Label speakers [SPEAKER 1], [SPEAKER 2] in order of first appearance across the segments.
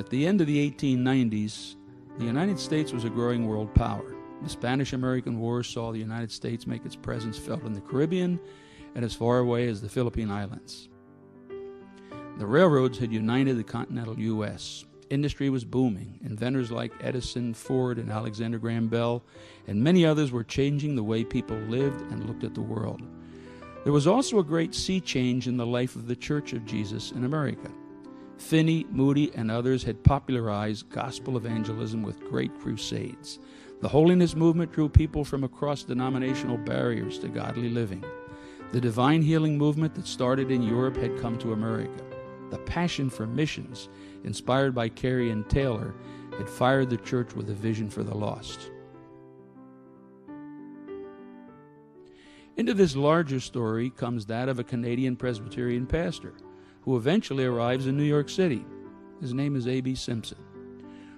[SPEAKER 1] At the end of the 1890s, the United States was a growing world power. The Spanish American War saw the United States make its presence felt in the Caribbean and as far away as the Philippine Islands. The railroads had united the continental U.S. Industry was booming. Inventors like Edison, Ford, and Alexander Graham Bell, and many others were changing the way people lived and looked at the world. There was also a great sea change in the life of the Church of Jesus in America. Finney, Moody, and others had popularized gospel evangelism with great crusades. The holiness movement drew people from across denominational barriers to godly living. The divine healing movement that started in Europe had come to America. The passion for missions, inspired by Carey and Taylor, had fired the church with a vision for the lost. Into this larger story comes that of a Canadian Presbyterian pastor who eventually arrives in New York City. His name is A.B. Simpson.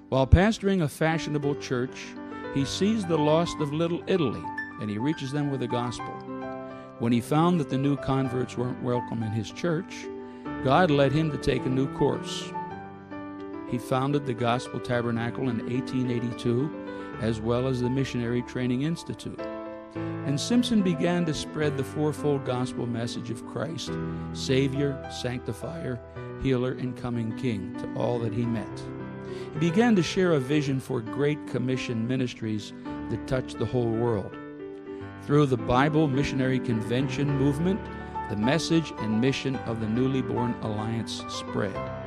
[SPEAKER 1] While pastoring a fashionable church, he sees the lost of Little Italy and he reaches them with the gospel. When he found that the new converts weren't welcome in his church, God led him to take a new course. He founded the Gospel Tabernacle in 1882, as well as the Missionary Training Institute. And Simpson began to spread the fourfold gospel message of Christ, Savior, Sanctifier, Healer, and Coming King, to all that he met. He began to share a vision for Great Commission ministries that touched the whole world. Through the Bible Missionary Convention movement, the message and mission of the newly born alliance spread.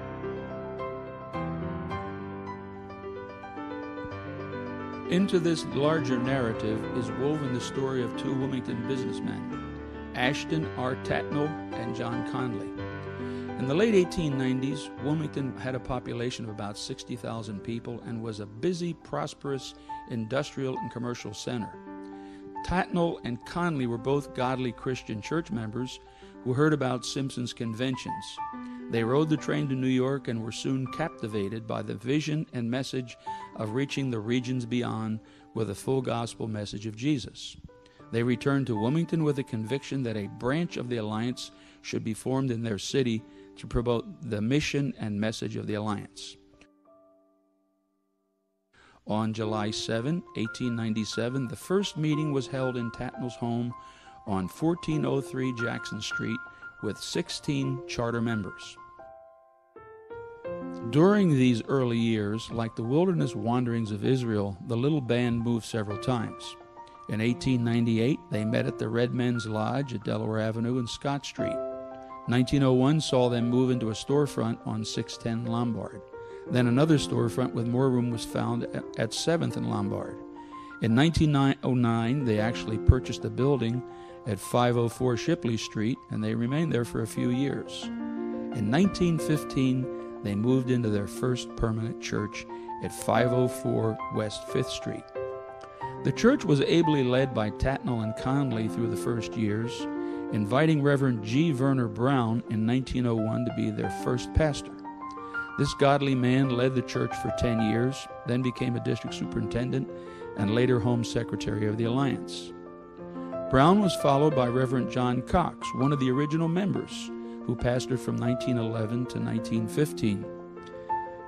[SPEAKER 1] Into this larger narrative is woven the story of two Wilmington businessmen, Ashton R. Tattnall and John Conley. In the late 1890s, Wilmington had a population of about 60,000 people and was a busy, prosperous industrial and commercial center. Tattnall and Conley were both godly Christian church members who heard about Simpson's conventions. They rode the train to New York and were soon captivated by the vision and message of reaching the regions beyond with the full gospel message of Jesus. They returned to Wilmington with a conviction that a branch of the Alliance should be formed in their city to promote the mission and message of the Alliance. On July 7, 1897, the first meeting was held in Tattnall's home on 1403 Jackson Street with 16 charter members. During these early years, like the wilderness wanderings of Israel, the little band moved several times. In 1898, they met at the Red Men's Lodge at Delaware Avenue and Scott Street. 1901 saw them move into a storefront on 610 Lombard. Then another storefront with more room was found at 7th and Lombard. In 1909, they actually purchased a building at 504 Shipley Street, and they remained there for a few years. In 1915, they moved into their first permanent church at 504 West 5th Street. The church was ably led by Tattnall and Conley through the first years, inviting Reverend G. Verner Brown in 1901 to be their first pastor. This godly man led the church for 10 years, then became a district superintendent and later home secretary of the Alliance. Brown was followed by Reverend John Cox, one of the original members, who pastored from 1911 to 1915.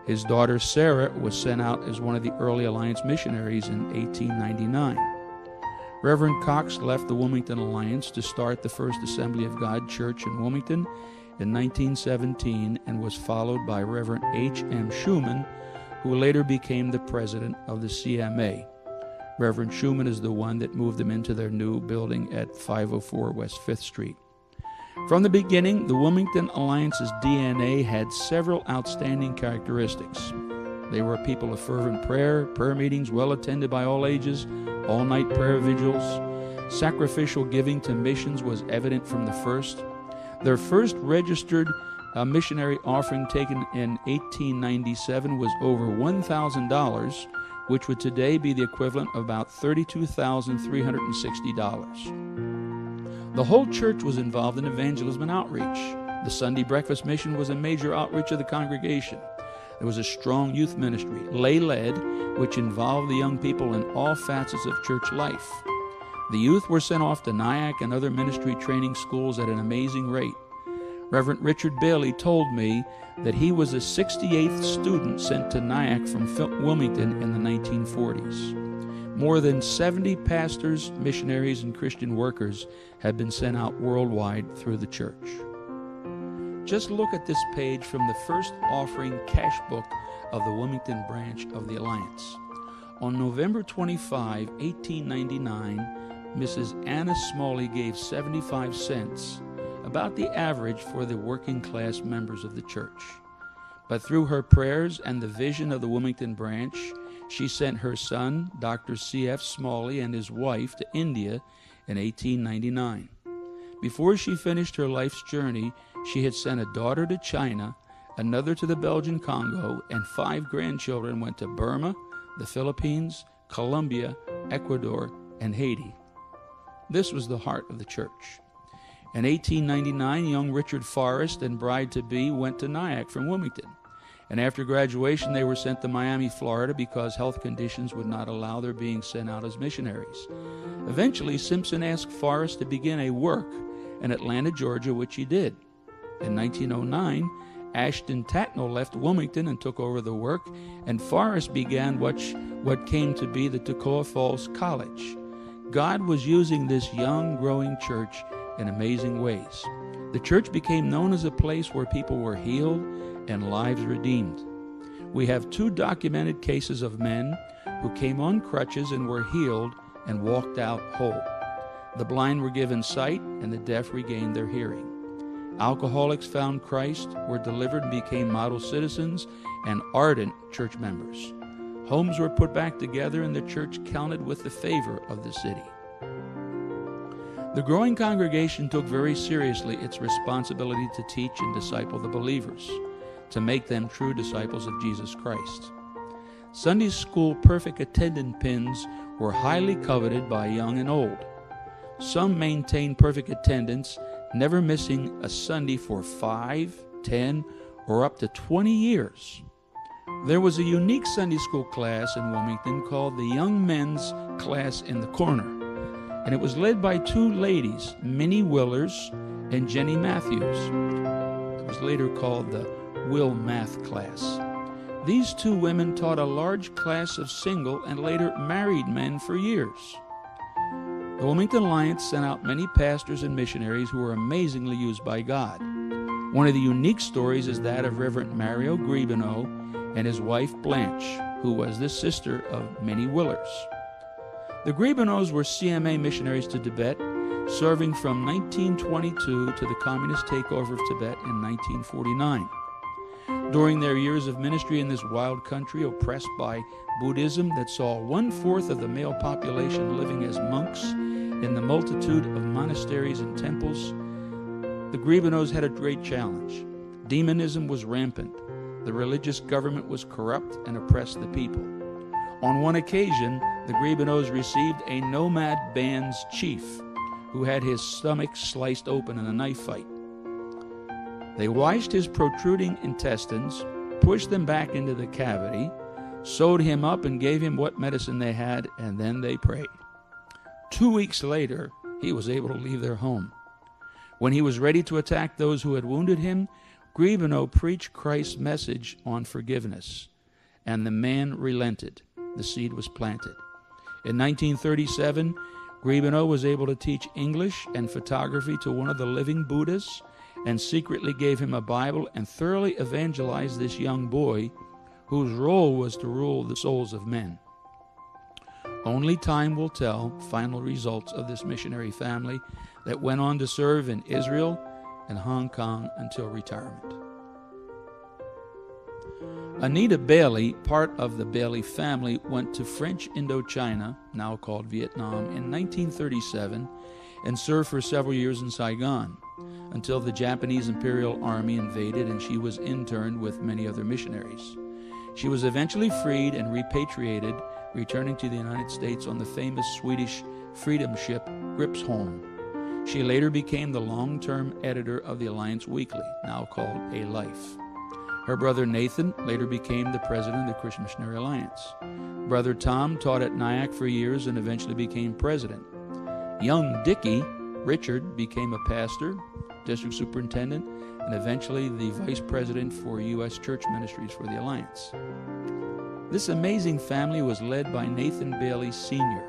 [SPEAKER 1] His daughter Sarah was sent out as one of the early Alliance missionaries in 1899. Reverend Cox left the Wilmington Alliance to start the First Assembly of God Church in Wilmington in 1917 and was followed by Reverend H. M. Shuman, who later became the president of the CMA. Reverend Shuman is the one that moved them into their new building at 504 West 5th Street. From the beginning, the Wilmington Alliance's DNA had several outstanding characteristics. They were a people of fervent prayer, prayer meetings well attended by all ages, all night prayer vigils. Sacrificial giving to missions was evident from the first. Their first registered uh, missionary offering taken in 1897 was over $1,000 which would today be the equivalent of about $32,360. The whole church was involved in evangelism and outreach. The Sunday breakfast mission was a major outreach of the congregation. There was a strong youth ministry, lay led, which involved the young people in all facets of church life. The youth were sent off to Nyack and other ministry training schools at an amazing rate. Reverend Richard Bailey told me that he was the 68th student sent to Nyack from Wilmington in the 1940s. More than 70 pastors, missionaries, and Christian workers have been sent out worldwide through the church. Just look at this page from the first offering cash book of the Wilmington branch of the Alliance. On November 25, 1899, Mrs. Anna Smalley gave 75 cents, about the average for the working class members of the church. But through her prayers and the vision of the Wilmington branch, she sent her son, Dr. C.F. Smalley, and his wife to India in 1899. Before she finished her life's journey, she had sent a daughter to China, another to the Belgian Congo, and five grandchildren went to Burma, the Philippines, Colombia, Ecuador, and Haiti. This was the heart of the church. In 1899, young Richard Forrest and bride to be went to Nyack from Wilmington and after graduation they were sent to Miami, Florida because health conditions would not allow their being sent out as missionaries. Eventually, Simpson asked Forrest to begin a work in Atlanta, Georgia, which he did. In 1909, Ashton Tatnall left Wilmington and took over the work, and Forrest began what, what came to be the Toccoa Falls College. God was using this young, growing church in amazing ways. The church became known as a place where people were healed and lives redeemed. We have two documented cases of men who came on crutches and were healed and walked out whole. The blind were given sight, and the deaf regained their hearing. Alcoholics found Christ, were delivered, and became model citizens and ardent church members. Homes were put back together, and the church counted with the favor of the city. The growing congregation took very seriously its responsibility to teach and disciple the believers to make them true disciples of Jesus Christ. Sunday school perfect attendance pins were highly coveted by young and old. Some maintained perfect attendance, never missing a Sunday for five, ten, or up to 20 years. There was a unique Sunday school class in Wilmington called the Young Men's Class in the Corner, and it was led by two ladies, Minnie Willers and Jenny Matthews. It was later called the Will Math class. These two women taught a large class of single and later married men for years. The Wilmington Alliance sent out many pastors and missionaries who were amazingly used by God. One of the unique stories is that of Reverend Marion Griebenow and his wife Blanche, who was the sister of Minnie Willers. The Griebenows were CMA missionaries to Tibet, serving from 1922 to the communist takeover of Tibet in 1949. During their years of ministry in this wild country, oppressed by Buddhism that saw one fourth of the male population living as monks in the multitude of monasteries and temples, the Griebenows had a great challenge. Demonism was rampant. The religious government was corrupt and oppressed the people. On one occasion, the Griebenows received a nomad band's chief who had his stomach sliced open in a knife fight. They washed his protruding intestines, pushed them back into the cavity, sewed him up, and gave him what medicine they had, and then they prayed. Two weeks later, he was able to leave their home. When he was ready to attack those who had wounded him, Griebenow preached Christ's message on forgiveness, and the man relented. The seed was planted. In 1937, Griebenow was able to teach English and photography to one of the living Buddhas and secretly gave him a Bible and thoroughly evangelized this young boy whose role was to rule the souls of men. Only time will tell final results of this missionary family that went on to serve in Israel and Hong Kong until retirement. Anita Bailey, part of the Bailey family, went to French Indochina, now called Vietnam, in 1937 and served for several years in Saigon until the Japanese Imperial Army invaded and she was interned with many other missionaries. She was eventually freed and repatriated, returning to the United States on the famous Swedish freedom ship Gripsholm. She later became the long term editor of the Alliance Weekly, now called A Life. Her brother Nathan later became the president of the Christian Missionary Alliance. Brother Tom taught at Nyack for years and eventually became president. Young Dickie Richard became a pastor, district superintendent, and eventually the vice president for U.S. Church Ministries for the Alliance. This amazing family was led by Nathan Bailey Sr.,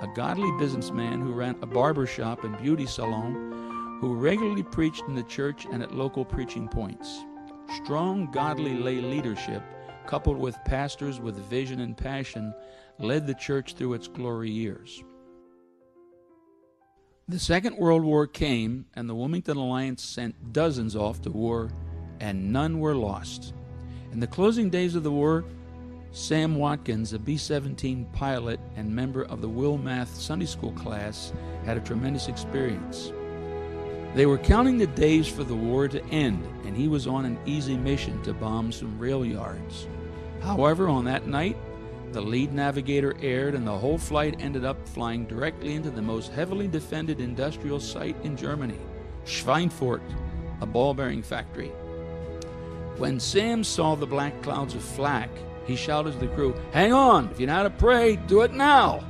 [SPEAKER 1] a godly businessman who ran a barber shop and beauty salon, who regularly preached in the church and at local preaching points. Strong, godly lay leadership, coupled with pastors with vision and passion, led the church through its glory years. The Second World War came, and the Wilmington Alliance sent dozens off to war, and none were lost. In the closing days of the war, Sam Watkins, a B 17 pilot and member of the Will Math Sunday School class, had a tremendous experience. They were counting the days for the war to end, and he was on an easy mission to bomb some rail yards. However, on that night, the lead navigator erred, and the whole flight ended up flying directly into the most heavily defended industrial site in Germany, Schweinfurt, a ball bearing factory. When Sam saw the black clouds of flak, he shouted to the crew, Hang on! If you know how to pray, do it now!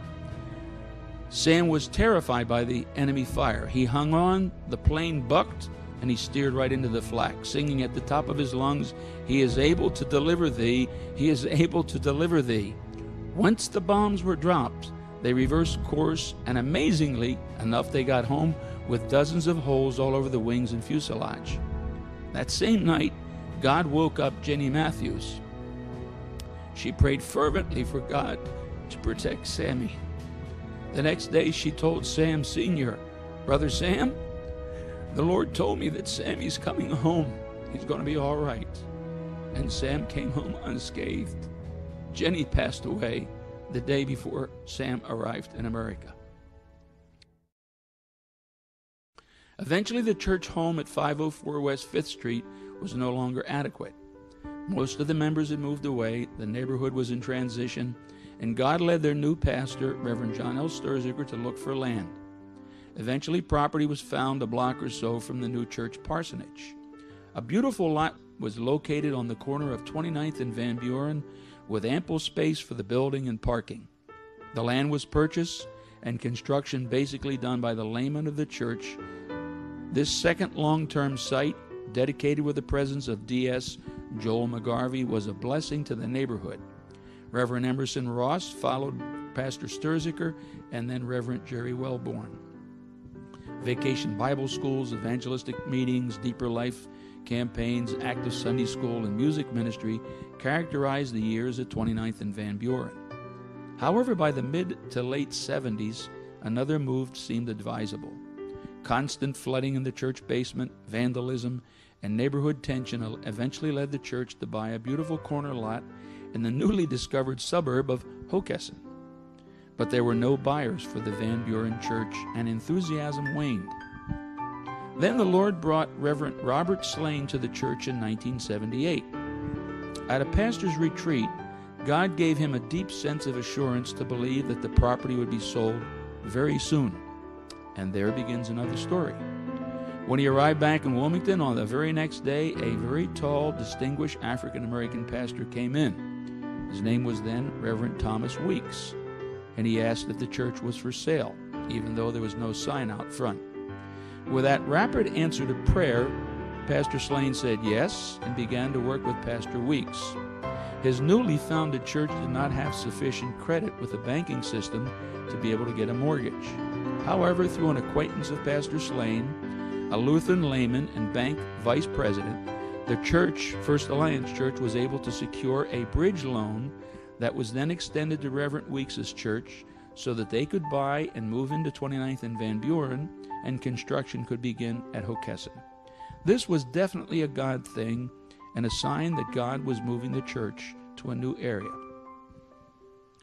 [SPEAKER 1] Sam was terrified by the enemy fire. He hung on, the plane bucked, and he steered right into the flak, singing at the top of his lungs, He is able to deliver thee, He is able to deliver thee. Once the bombs were dropped, they reversed course, and amazingly enough, they got home with dozens of holes all over the wings and fuselage. That same night, God woke up Jenny Matthews. She prayed fervently for God to protect Sammy. The next day, she told Sam Sr., Brother Sam, the Lord told me that Sammy's coming home. He's going to be all right. And Sam came home unscathed. Jenny passed away the day before Sam arrived in America. Eventually, the church home at 504 West 5th Street was no longer adequate. Most of the members had moved away, the neighborhood was in transition, and God led their new pastor, Reverend John L. Sturziger, to look for land. Eventually, property was found a block or so from the new church parsonage. A beautiful lot was located on the corner of 29th and Van Buren with ample space for the building and parking. The land was purchased and construction basically done by the laymen of the church. This second long term site, dedicated with the presence of D.S. Joel McGarvey, was a blessing to the neighborhood. Reverend Emerson Ross followed Pastor Sturziker and then Reverend Jerry Wellborn. Vacation Bible schools, evangelistic meetings, deeper life campaigns, active Sunday school, and music ministry characterized the years at 29th and Van Buren. However, by the mid to late 70s, another move seemed advisable. Constant flooding in the church basement, vandalism, and neighborhood tension eventually led the church to buy a beautiful corner lot in the newly discovered suburb of Hockessin. But there were no buyers for the Van Buren church, and enthusiasm waned. Then the Lord brought Reverend Robert Slane to the church in 1978. At a pastor's retreat, God gave him a deep sense of assurance to believe that the property would be sold very soon. And there begins another story. When he arrived back in Wilmington on the very next day, a very tall, distinguished African American pastor came in. His name was then Reverend Thomas Weeks, and he asked if the church was for sale, even though there was no sign out front. With that rapid answer to prayer, Pastor Slane said yes and began to work with Pastor Weeks. His newly founded church did not have sufficient credit with the banking system to be able to get a mortgage. However, through an acquaintance of Pastor Slane, a Lutheran layman and bank vice president, the church, First Alliance Church, was able to secure a bridge loan that was then extended to Reverend Weeks' church so that they could buy and move into 29th and Van Buren and construction could begin at Hockessin. This was definitely a God thing and a sign that God was moving the church to a new area.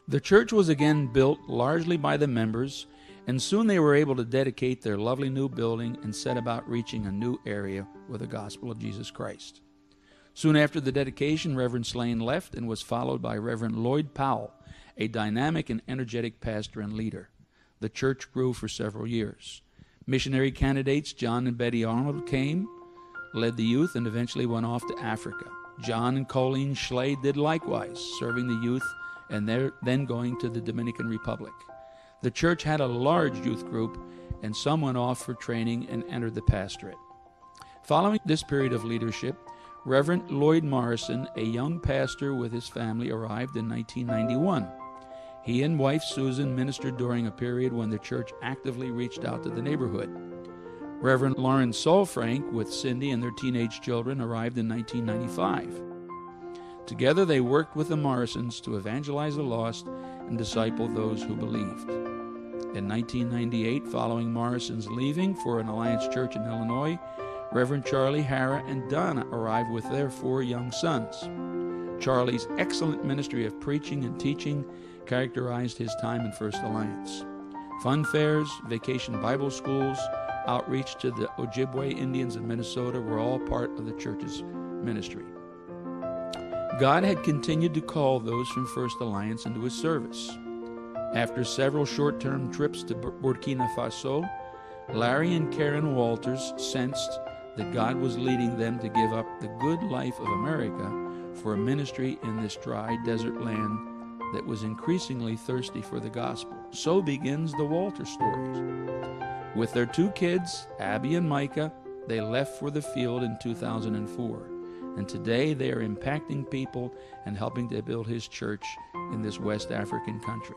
[SPEAKER 1] The church was again built largely by the members, and soon they were able to dedicate their lovely new building and set about reaching a new area with the gospel of Jesus Christ. Soon after the dedication, Reverend Slane left and was followed by Reverend Lloyd Powell, a dynamic and energetic pastor and leader. The church grew for several years. Missionary candidates John and Betty Arnold came, led the youth, and eventually went off to Africa. John and Colleen Schley did likewise, serving the youth and then going to the Dominican Republic. The church had a large youth group, and some went off for training and entered the pastorate. Following this period of leadership, Reverend Lloyd Morrison, a young pastor with his family, arrived in 1991. He and wife Susan ministered during a period when the church actively reached out to the neighborhood. Reverend Lauren Solfrank, with Cindy and their teenage children, arrived in 1995. Together, they worked with the Morrisons to evangelize the lost and disciple those who believed. In 1998, following Morrison's leaving for an Alliance Church in Illinois, Reverend Charlie Hara and Donna arrived with their four young sons. Charlie's excellent ministry of preaching and teaching characterized his time in First Alliance. Fun fairs, vacation Bible schools, outreach to the Ojibwe Indians of Minnesota were all part of the church's ministry. God had continued to call those from First Alliance into his service. After several short term trips to Burkina Faso, Larry and Karen Walters sensed that God was leading them to give up the good life of America for a ministry in this dry desert land that was increasingly thirsty for the gospel. So begins the Walter stories. With their two kids, Abby and Micah, they left for the field in 2004. And today they are impacting people and helping to build his church in this West African country.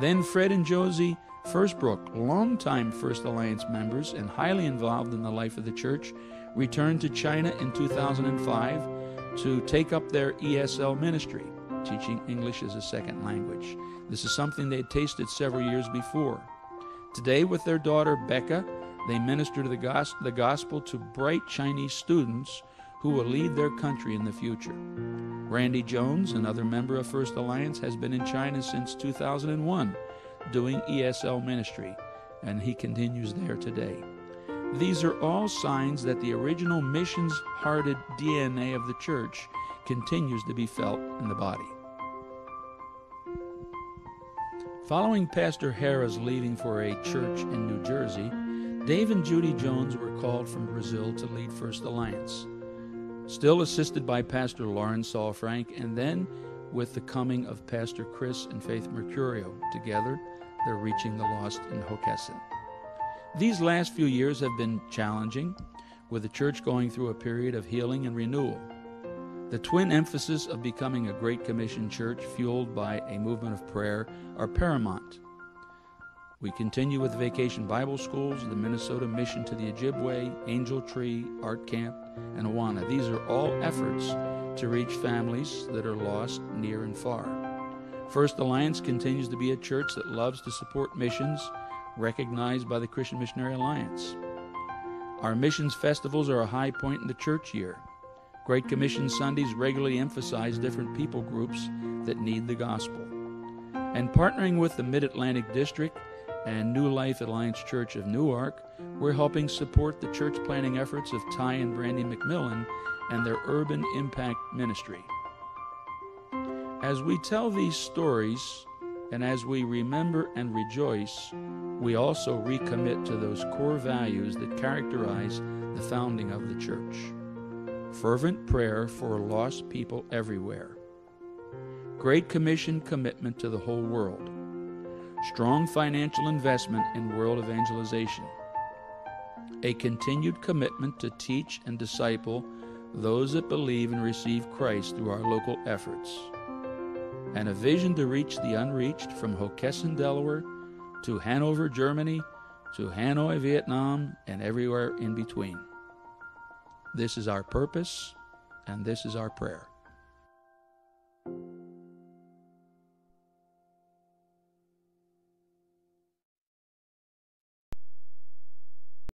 [SPEAKER 1] Then Fred and Josie Firstbrook, longtime First Alliance members and highly involved in the life of the church, returned to China in 2005 to take up their ESL ministry, teaching English as a second language. This is something they had tasted several years before. Today, with their daughter Becca, they minister the, gos- the gospel to bright Chinese students who will lead their country in the future. Randy Jones, another member of First Alliance, has been in China since 2001 doing ESL ministry, and he continues there today. These are all signs that the original missions hearted DNA of the church continues to be felt in the body. Following Pastor Hara's leaving for a church in New Jersey, Dave and Judy Jones were called from Brazil to lead First Alliance. Still assisted by Pastor Lawrence Saul Frank, and then with the coming of Pastor Chris and Faith Mercurio. Together, they're reaching the lost in Hockessin. These last few years have been challenging, with the church going through a period of healing and renewal. The twin emphasis of becoming a Great Commission church fueled by a movement of prayer are paramount. We continue with Vacation Bible Schools, the Minnesota Mission to the Ojibwe, Angel Tree, Art Camp, and Awana. These are all efforts to reach families that are lost near and far. First Alliance continues to be a church that loves to support missions recognized by the Christian Missionary Alliance. Our missions festivals are a high point in the church year. Great Commission Sundays regularly emphasize different people groups that need the gospel. And partnering with the Mid Atlantic District and New Life Alliance Church of Newark, we're helping support the church planting efforts of Ty and Brandy McMillan and their urban impact ministry. As we tell these stories, and as we remember and rejoice, we also recommit to those core values that characterize the founding of the church fervent prayer for lost people everywhere, Great Commission commitment to the whole world, strong financial investment in world evangelization, a continued commitment to teach and disciple those that believe and receive Christ through our local efforts, and a vision to reach the unreached from Hockessin, Delaware, to Hanover, Germany, to Hanoi, Vietnam, and everywhere in between. This is our purpose, and this is our prayer.